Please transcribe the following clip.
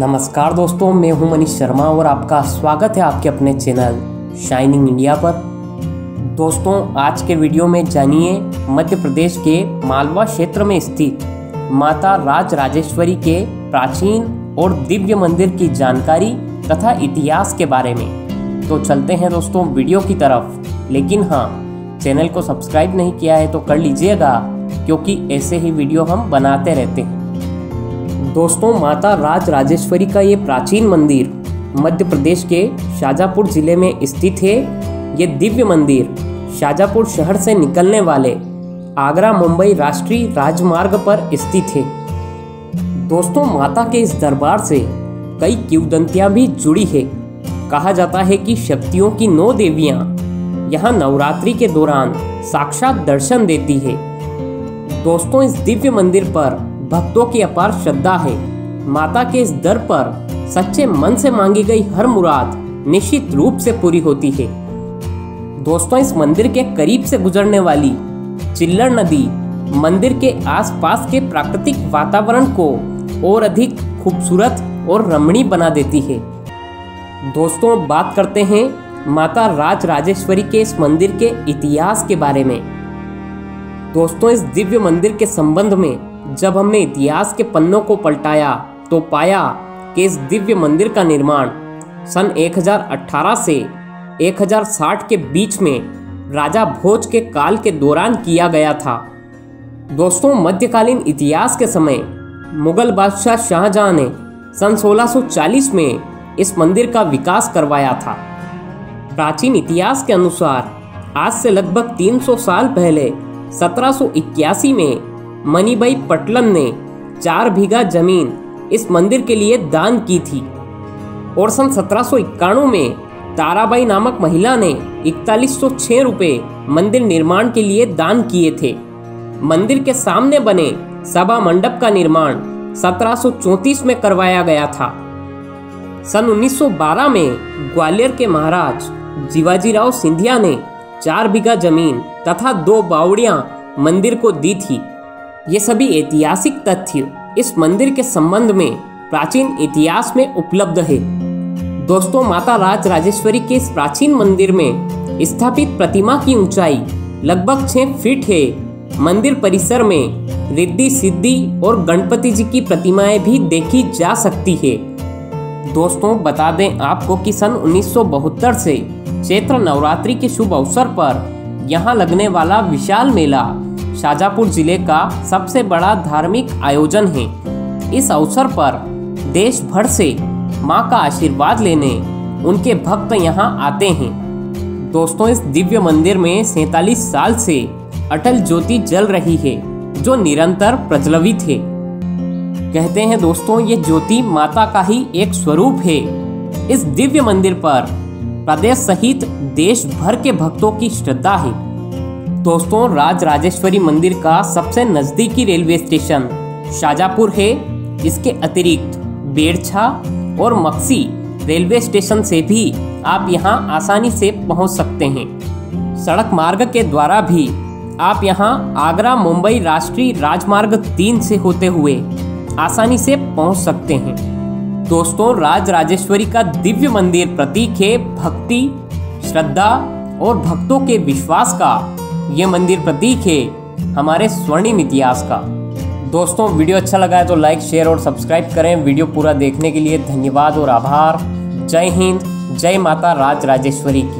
नमस्कार दोस्तों, मैं हूँ मनीष शर्मा और आपका स्वागत है आपके अपने चैनल शाइनिंग इंडिया पर। दोस्तों, आज के वीडियो में जानिए मध्य प्रदेश के मालवा क्षेत्र में स्थित माता राज राजेश्वरी के प्राचीन और दिव्य मंदिर की जानकारी तथा इतिहास के बारे में। तो चलते हैं दोस्तों वीडियो की तरफ़। लेकिन हाँ चैनल को सब्सक्राइब नहीं किया है तो कर लीजिएगा, क्योंकि ऐसे ही वीडियो हम बनाते रहते हैं। दोस्तों, माता राज राजेश्वरी का ये प्राचीन मंदिर मध्य प्रदेश के शाजापुर ज़िले में स्थित है। ये दिव्य मंदिर शाजापुर शहर से निकलने वाले आगरा मुंबई राष्ट्रीय राजमार्ग पर स्थित है। दोस्तों, माता के इस दरबार से कई किवदंतियाँ भी जुड़ी है। कहा जाता है कि शक्तियों की नौ देवियाँ यहाँ नवरात्रि के दौरान साक्षात दर्शन देती है। दोस्तों, इस दिव्य मंदिर पर भक्तों की अपार श्रद्धा है। माता के इस दर पर सच्चे मन से मांगी गई हर मुराद निश्चित रूप से पूरी होती है। दोस्तों, इस मंदिर के करीब से गुजरने वाली चिल्लर नदी मंदिर के आसपास के प्राकृतिक वातावरण को और अधिक खूबसूरत और रमणीय बना देती है। दोस्तों, बात करते हैं माता राज राजेश्वरी के इस मंदिर के इतिहास के बारे में। दोस्तों, इस दिव्य मंदिर के संबंध में जब हमने इतिहास के पन्नों को पलटाया तो पाया कि इस दिव्य मंदिर का निर्माण सन 1018 से 1060 के बीच में राजा भोज के काल के दौरान किया गया था। दोस्तों, मध्यकालीन इतिहास के समय मुगल बादशाह शाहजहां ने सन 1640 में इस मंदिर का विकास करवाया था। प्राचीन इतिहास के अनुसार आज से लगभग 300 साल पहले 1781 में मनीबाई पटलम ने चार बीघा ज़मीन इस मंदिर के लिए दान की थी। और सन सत्रह में ताराबाई नामक महिला ने इकतालीस सौ मंदिर निर्माण के लिए दान किए थे। मंदिर के सामने बने सभा मंडप का निर्माण 1734 में करवाया गया था। सन 1912 में ग्वालियर के महाराज जीवाजीराव सिंधिया ने चार बीघा ज़मीन तथा दो बावड़ियाँ मंदिर को दी थी। ये सभी ऐतिहासिक तथ्य इस मंदिर के संबंध में प्राचीन इतिहास में उपलब्ध है। दोस्तों, माता राज राजेश्वरी के इस प्राचीन मंदिर में स्थापित प्रतिमा की ऊंचाई लगभग छह फीट है। मंदिर परिसर में रिद्धि सिद्धि और गणपति जी की प्रतिमाएँ भी देखी जा सकती है। दोस्तों, बता दें आपको कि सन 1972 से चैत्र नवरात्रि के शुभ अवसर पर यहाँ लगने वाला विशाल मेला शाजापुर ज़िले का सबसे बड़ा धार्मिक आयोजन है। इस अवसर पर देश भर से माँ का आशीर्वाद लेने उनके भक्त यहाँ आते हैं। दोस्तों, इस दिव्य मंदिर में सैतालीस साल से अटल ज्योति जल रही है, जो निरंतर प्रज्वलित है। कहते हैं दोस्तों, ये ज्योति माता का ही एक स्वरूप है। इस दिव्य मंदिर पर प्रदेश सहित देश भर के भक्तों की श्रद्धा है। दोस्तों, राज राजेश्वरी मंदिर का सबसे नज़दीकी रेलवे स्टेशन शाजापुर है इसके अतिरिक्त बेरछा और मक्सी रेलवे स्टेशन से भी आप यहाँ आसानी से पहुँच सकते हैं। सड़क मार्ग के द्वारा भी आप यहाँ आगरा मुंबई राष्ट्रीय राजमार्ग तीन से होते हुए आसानी से पहुँच सकते हैं। दोस्तों, राज राजेश्वरी का दिव्य मंदिर प्रतीक है, भक्ति, श्रद्धा और भक्तों के विश्वास का ये मंदिर प्रतीक है हमारे स्वर्णिम इतिहास का। दोस्तों, वीडियो अच्छा लगा है तो लाइक शेयर और सब्सक्राइब करें। वीडियो पूरा देखने के लिए धन्यवाद और आभार। जय हिंद, जय माता राज, राजेश्वरी की।